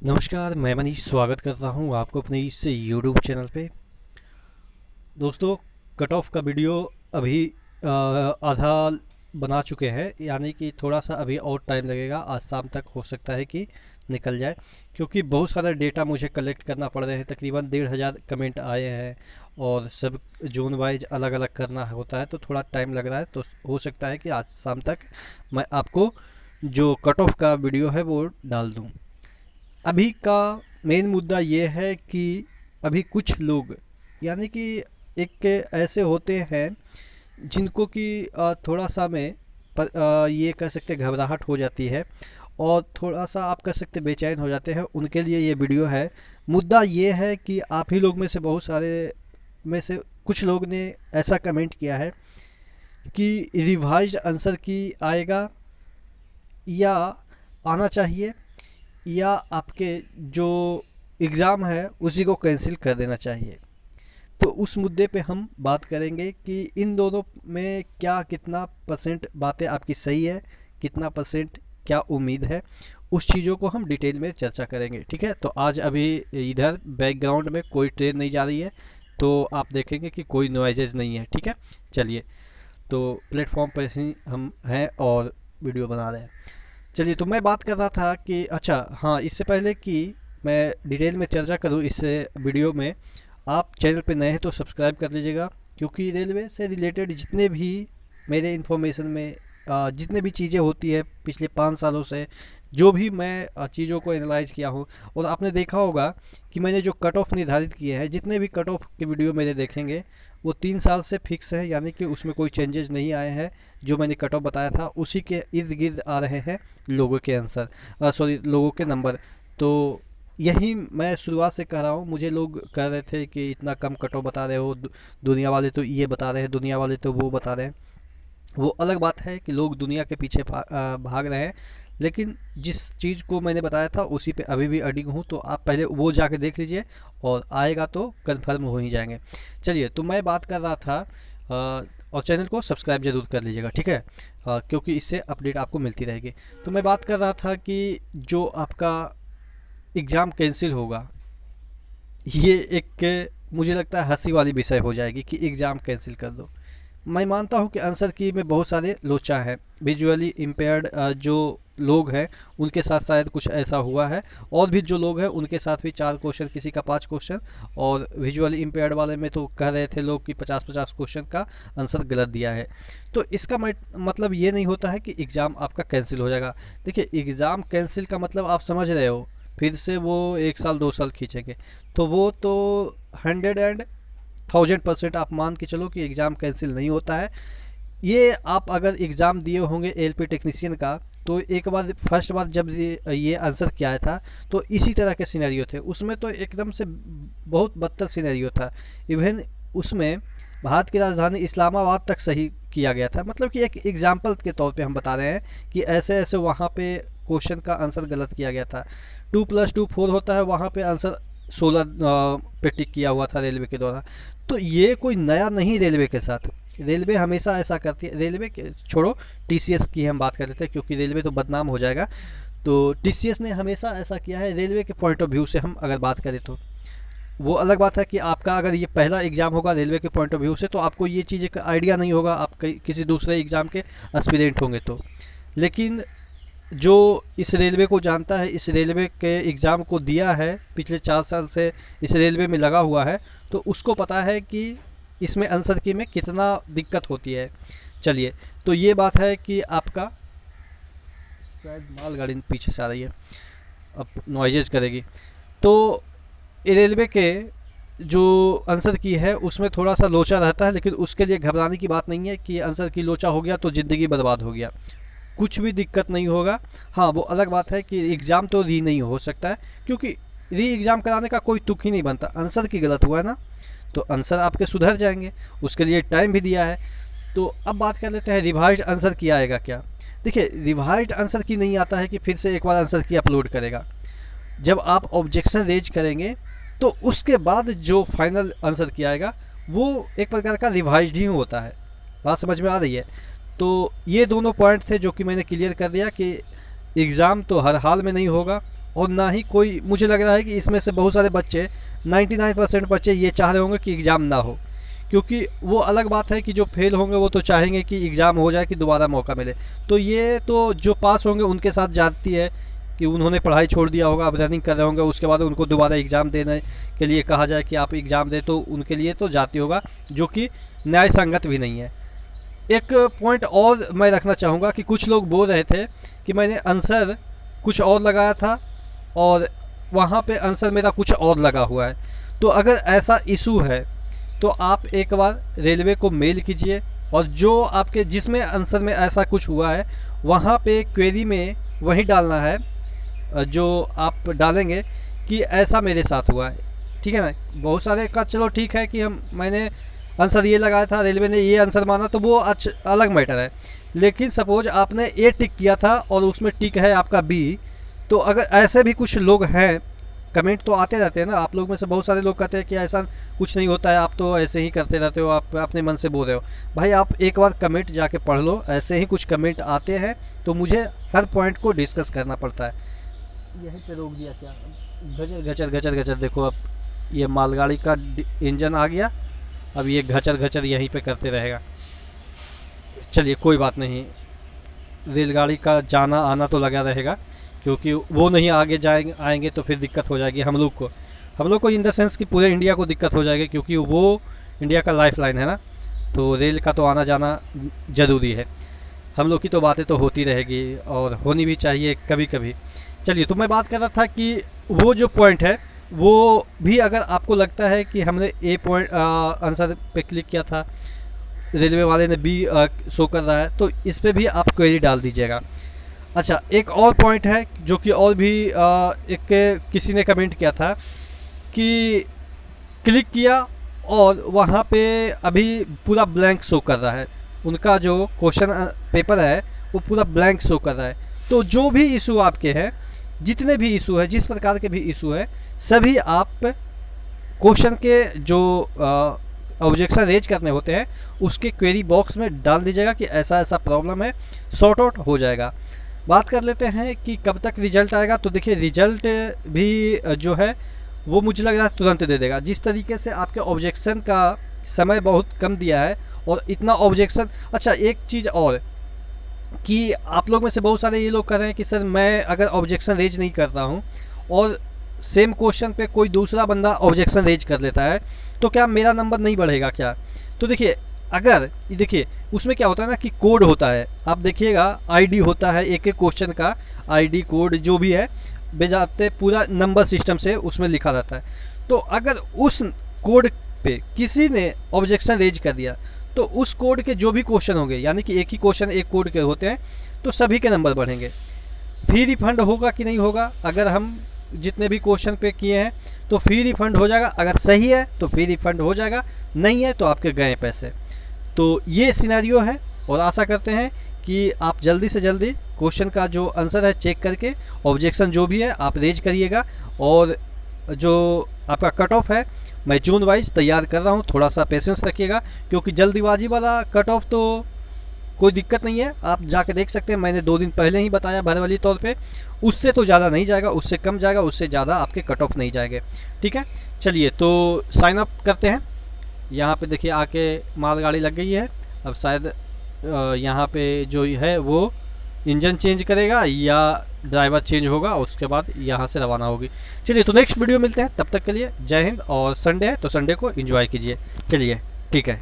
नमस्कार, मैं मनीष स्वागत करता हूँ आपको अपने इस यूट्यूब चैनल पे। दोस्तों कट ऑफ़ का वीडियो अभी आधा बना चुके हैं, यानी कि थोड़ा सा अभी और टाइम लगेगा, आज शाम तक हो सकता है कि निकल जाए, क्योंकि बहुत सारा डेटा मुझे कलेक्ट करना पड़ रहे हैं, तकरीबन डेढ़ हज़ार कमेंट आए हैं, और सब जोन वाइज अलग अलग करना होता है तो थोड़ा टाइम लग रहा है तो हो सकता है कि आज शाम तक मैं आपको जो कट ऑफ़ का वीडियो है वो डाल दूँ। अभी का मेन मुद्दा ये है कि अभी कुछ लोग, यानी कि एक ऐसे होते हैं जिनको कि थोड़ा सा में ये कह सकते घबराहट हो जाती है और थोड़ा सा आप कह सकते बेचैन हो जाते हैं, उनके लिए ये वीडियो है। मुद्दा ये है कि आप ही लोग में से बहुत सारे में से कुछ लोग ने ऐसा कमेंट किया है कि रिवाइज आंसर की आएगा या आना चाहिए। या आपके जो एग्ज़ाम है, उसी को कैंसिल कर देना चाहिए। तो उस मुद्दे पे हम बात करेंगे कि इन दोनों में क्या कितना परसेंट बातें आपकी सही है, कितना परसेंट क्या उम्मीद है, उस चीज़ों को हम डिटेल में चर्चा करेंगे, ठीक है? तो आज अभी इधर बैकग्राउंड में कोई ट्रेन नहीं जा रही है तो आप देखेंगे कि कोई नॉइजेज नहीं है, ठीक है? चलिए तो प्लेटफॉर्म पर ही हम हैं और वीडियो बना रहे हैं। चलिए तो मैं बात कर रहा था कि अच्छा हाँ इससे पहले कि मैं डिटेल में चर्चा करूँ इस वीडियो में, आप चैनल पे नए हैं तो सब्सक्राइब कर लीजिएगा, क्योंकि रेलवे से रिलेटेड जितने भी मेरे इन्फॉर्मेशन में जितने भी चीज़ें होती है पिछले पाँच सालों से, जो भी मैं चीज़ों को एनालाइज किया हूँ, और आपने देखा होगा कि मैंने जो कट ऑफ़ निर्धारित किए हैं, जितने भी कट ऑफ़ के वीडियो मेरे देखेंगे वो तीन साल से फिक्स है, यानी कि उसमें कोई चेंजेज नहीं आए हैं, जो मैंने कट ऑफ़ बताया था, उसी के इर्द गिर्द आ रहे हैं लोगों के आंसर सॉरी लोगों के नंबर तो यही मैं शुरुआत से कह रहा हूँ, मुझे लोग कह रहे थे कि इतना कम कट ऑफ़ बता रहे हो दुनिया वाले तो ये बता रहे हैं, दुनिया वाले तो वो बता रहे हैं। वो अलग बात है कि लोग दुनिया के पीछे भाग रहे हैं, लेकिन जिस चीज़ को मैंने बताया था उसी पे अभी भी अडिग हूँ तो आप पहले वो जाके देख लीजिए और आएगा तो कन्फर्म हो ही जाएँगे। चलिए तो मैं बात कर रहा था और चैनल को सब्सक्राइब ज़रूर कर लीजिएगा, ठीक है? क्योंकि इससे अपडेट आपको मिलती रहेगी। तो मैं बात कर रहा था कि जो आपका एग्ज़ाम कैंसिल होगा, ये एक मुझे लगता है हँसी वाली विषय हो जाएगी कि एग्ज़ाम कैंसिल कर दो। मैं मानता हूँ कि आंसर की में बहुत सारे लोचा हैं। विजुअली इम्पेयर्ड जो लोग हैं, उनके साथ शायद कुछ ऐसा हुआ है। और भी जो लोग हैं, उनके साथ भी चार क्वेश्चन किसी का पाँच क्वेश्चन और विजुअली इम्पेयर्ड वाले में तो कह रहे थे लोग कि पचास पचास क्वेश्चन का आंसर गलत दिया है। तो इसका मतलब ये नहीं होता है कि एग्ज़ाम आपका कैंसिल हो जाएगा। देखिए एग्ज़ाम कैंसिल का मतलब आप समझ रहे हो, फिर से वो एक साल, दो साल खींचेंगे। तो वो तो हंड्रेड एंड थाउज़ेंड परसेंट आप मान के चलो कि एग्ज़ाम कैंसिल नहीं होता है। ये आप अगर एग्ज़ाम दिए होंगे एल टेक्नीशियन का तो एक बार, फ़र्स्ट बार जब ये आंसर किया था तो इसी तरह के सिनेरियो थे। उसमें तो एकदम से बहुत बदतर सिनेरियो था। इवन उसमें भारत की राजधानी इस्लामाबाद तक सही किया गया था। मतलब कि एक एग्ज़ाम्पल के तौर पे हम बता रहे हैं कि ऐसे ऐसे वहाँ पे क्वेश्चन का आंसर गलत किया गया था। टू प्लस टू फोर होता है, वहाँ पे आंसर सोलह पे टिक किया हुआ था रेलवे के द्वारा। तो ये कोई नया नहीं रेलवे के साथ। रेलवे हमेशा ऐसा करती है, रेलवे छोड़ो टीसीएस की हम बात कर लेते हैं, क्योंकि रेलवे तो बदनाम हो जाएगा। तो टीसीएस ने हमेशा ऐसा किया है, रेलवे के पॉइंट ऑफ़ व्यू से हम अगर बात करें तो। वो अलग बात है कि आपका अगर ये पहला एग्ज़ाम होगा रेलवे के पॉइंट ऑफ़ व्यू से तो आपको ये चीज़ का आइडिया नहीं होगा, आप किसी दूसरे एग्ज़ाम के एस्पिरेंट होंगे तो। लेकिन जो इस रेलवे को जानता है, इस रेलवे के एग्ज़ाम को दिया है, पिछले चार साल से इस रेलवे में लगा हुआ है तो उसको पता है कि इसमें आंसर की में कितना दिक्कत होती है। चलिए तो ये बात है कि आपका शायद मालगाड़ी पीछे से आ रही है। अब नॉइजेज करेगी। तो रेलवे के जो आंसर की है, उसमें थोड़ा सा लोचा रहता है, लेकिन उसके लिए घबराने की बात नहीं है कि आंसर की लोचा हो गया तो ज़िंदगी बर्बाद हो गया। कुछ भी दिक्कत नहीं होगा। हाँ वो अलग बात है कि एग्ज़ाम तो री नहीं हो सकता है, क्योंकि री एग्ज़ाम कराने का कोई तुक ही नहीं बनता। आंसर की गलत हुआ है ना? तो आंसर आपके सुधर जाएँगे। उसके लिए टाइम भी दिया है। तो अब बात कर लेते हैं रिवाइज आंसर की आएगा क्या? देखिए रिवाइज आंसर की नहीं आता है कि फिर से एक बार आंसर की अपलोड करेगा। जब आप ऑब्जेक्शन रेज करेंगे तो उसके बाद जो फाइनल आंसर किया आएगा, वो एक प्रकार का रिवाइज ही होता है। बात समझ में आ रही है? तो ये दोनों पॉइंट थे जो कि मैंने क्लियर कर दिया कि एग्ज़ाम तो हर हाल में नहीं होगा। और ना ही कोई, मुझे लग रहा है कि इसमें से बहुत सारे बच्चे 99 परसेंट बच्चे ये चाह रहे होंगे कि एग्ज़ाम ना हो। क्योंकि वो अलग बात है कि जो फेल होंगे वो तो चाहेंगे कि एग्ज़ाम हो जाए, कि दोबारा मौका मिले। तो ये तो जो पास होंगे उनके साथ जाती है कि उन्होंने पढ़ाई छोड़ दिया होगा, अब रनिंग कर रहे होंगे, उसके बाद उनको दोबारा एग्ज़ाम देने के लिए कहा जाए कि आप एग्ज़ाम दें तो उनके लिए तो जाती होगा, जो कि न्याय संगत भी नहीं है। एक पॉइंट और मैं रखना चाहूँगा कि कुछ लोग बोल रहे थे कि मैंने आंसर कुछ और लगाया था और वहाँ पे आंसर मेरा कुछ और लगा हुआ है। तो अगर ऐसा इशू है तो आप एक बार रेलवे को मेल कीजिए और जो आपके जिसमें आंसर में ऐसा कुछ हुआ है, वहाँ पे क्वेरी में वही डालना है, जो आप डालेंगे कि ऐसा मेरे साथ हुआ है। ठीक है ना? बहुत सारे का चलो ठीक है कि हम, मैंने आंसर ये लगाया था रेलवे ने ये आंसर माना तो वो अच्छा अलग मैटर है। लेकिन सपोज़ आपने ए टिक किया था और उसमें टिक है आपका बी तो अगर ऐसे भी कुछ लोग हैं कमेंट तो आते रहते हैं ना। आप लोग में से बहुत सारे लोग कहते हैं कि ऐसा कुछ नहीं होता है आप तो ऐसे ही करते रहते हो आप अपने मन से बोल रहे हो। भाई आप एक बार कमेंट जाके पढ़ लो ऐसे ही कुछ कमेंट आते हैं तो मुझे हर पॉइंट को डिस्कस करना पड़ता है। यहीं पे रोक दिया क्या? गचर गचर गचर गचर देखो अब ये मालगाड़ी का इंजन आ गया अब ये घचर घचर यहीं पे करते रहेगा। चलिए कोई बात नहीं। रेलगाड़ी का जाना आना तो लगा रहेगा। क्योंकि वो नहीं आगे जाएँगे, आएँगे तो फिर दिक्कत हो जाएगी हम लोग को। हम लोग को इन द सेंस कि पूरे इंडिया को दिक्कत हो जाएगी क्योंकि वो इंडिया का लाइफ लाइन है ना? तो रेल का तो आना जाना ज़रूरी है। हम लोग की तो बातें तो होती रहेगी और होनी भी चाहिए कभी कभी चलिए तो मैं बात कर रहा था कि वो जो पॉइंट है, वो भी अगर आपको लगता है कि हमने ए पॉइंट आंसर पे क्लिक किया था रेलवे वाले ने बी शो कर रहा है तो इस पर भी आप क्वेरी डाल दीजिएगा। अच्छा एक और पॉइंट है जो कि और भी आ, एक किसी ने कमेंट किया था कि क्लिक किया और वहाँ पे अभी पूरा ब्लैंक शो कर रहा है। उनका जो क्वेश्चन पेपर है वो पूरा ब्लैंक शो कर रहा है। तो जो भी इशू आपके हैं जितने भी इशू हैं जिस प्रकार के भी इशू हैं सभी आप क्वेश्चन के जो ऑब्जेक्शन रेज करने होते हैं उसके क्वेरी बॉक्स में डाल दीजिएगा कि ऐसा ऐसा प्रॉब्लम है सॉर्ट आउट हो जाएगा। बात कर लेते हैं कि कब तक रिज़ल्ट आएगा। तो देखिए, रिज़ल्ट भी जो है, वो मुझे लग रहा है तुरंत दे देगा। जिस तरीके से आपके ऑब्जेक्शन का समय बहुत कम दिया है और इतना ऑब्जेक्शन अच्छा एक चीज़ और कि आप लोग में से बहुत सारे ये लोग कर रहे हैं कि, सर, मैं अगर ऑब्जेक्शन रेज नहीं कर रहा हूँ और सेम क्वेश्चन पे कोई दूसरा बंदा ऑब्जेक्शन रेज कर लेता है तो क्या मेरा नंबर नहीं बढ़ेगा क्या? तो देखिए अगर, देखिए, उसमें क्या होता है ना कि कोड होता है। आप देखिएगा आईडी होता है एक एक क्वेश्चन का आईडी कोड जो भी है, बेजाते पूरा नंबर सिस्टम से उसमें लिखा रहता है। तो अगर उस कोड पे किसी ने ऑब्जेक्शन रेज कर दिया तो उस कोड के जो भी क्वेश्चन होंगे, यानी कि एक ही क्वेश्चन एक कोड के होते हैं तो सभी के नंबर बढ़ेंगे। फ़ी रिफंड होगा कि नहीं होगा? अगर हम जितने भी क्वेश्चन पे किए हैं तो फ़ी रिफंड हो जाएगा। अगर सही है तो फ़ी रिफंड हो जाएगा। नहीं है तो आपके गए पैसे। तो ये सिनेरियो है और आशा करते हैं कि आप जल्दी से जल्दी क्वेश्चन का जो आंसर है चेक करके ऑब्जेक्शन जो भी है आप रेज करिएगा और जो आपका कट ऑफ़ है, मैं जून वाइज तैयार कर रहा हूँ, थोड़ा सा पेशेंस रखिएगा क्योंकि जल्दीबाजी वाला कट ऑफ़ तो कोई दिक्कत नहीं है। आप जाके देख सकते हैं, मैंने दो दिन पहले ही बताया भरवली तौर पे। उससे तो ज़्यादा नहीं जाएगा, उससे कम जाएगा, उससे ज़्यादा आपके कट ऑफ़ नहीं जाएँगे। ठीक है? चलिए तो साइन अप करते हैं। यहाँ पे देखिए आके मालगाड़ी लग गई है। अब शायद यहाँ पे जो है वो इंजन चेंज करेगा या ड्राइवर चेंज होगा, उसके बाद यहाँ से रवाना होगी। चलिए तो नेक्स्ट वीडियो मिलते हैं। तब तक के लिए जय हिंद और संडे है तो संडे को इन्जॉय कीजिए। चलिए, ठीक है।